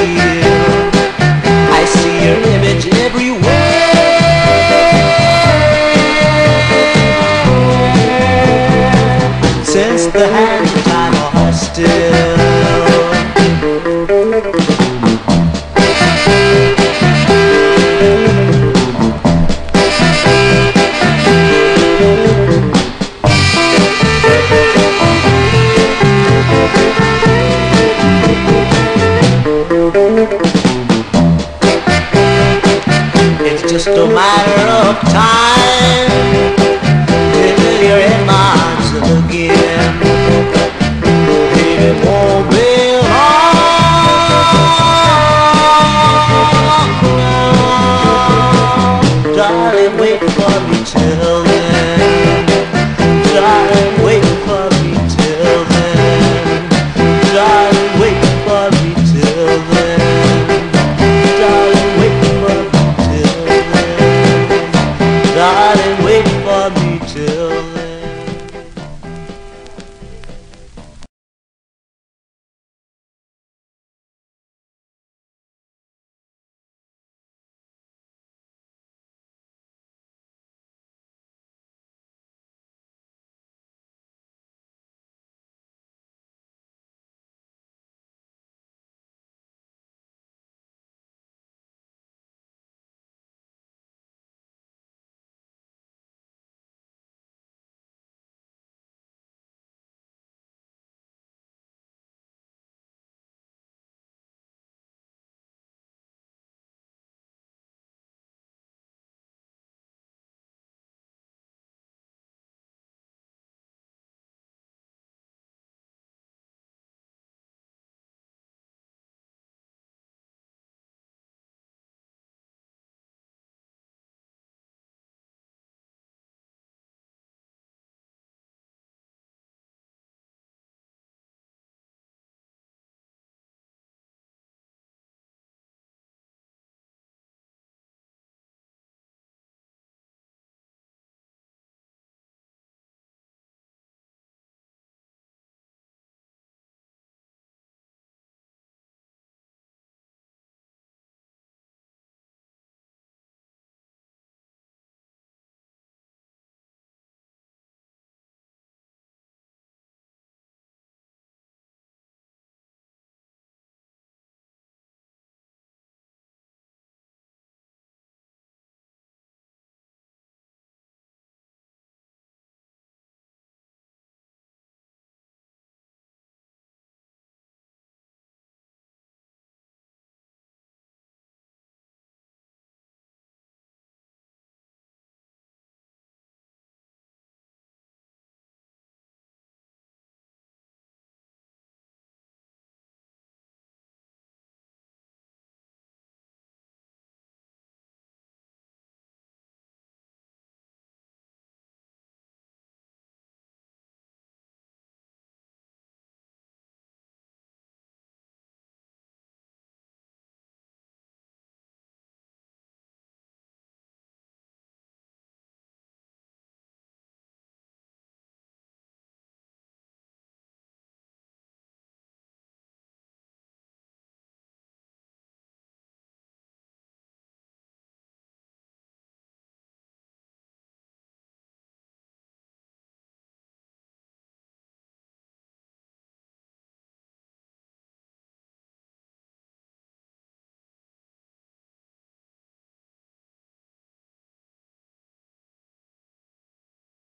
I see your image everywhere. Since the matter of time.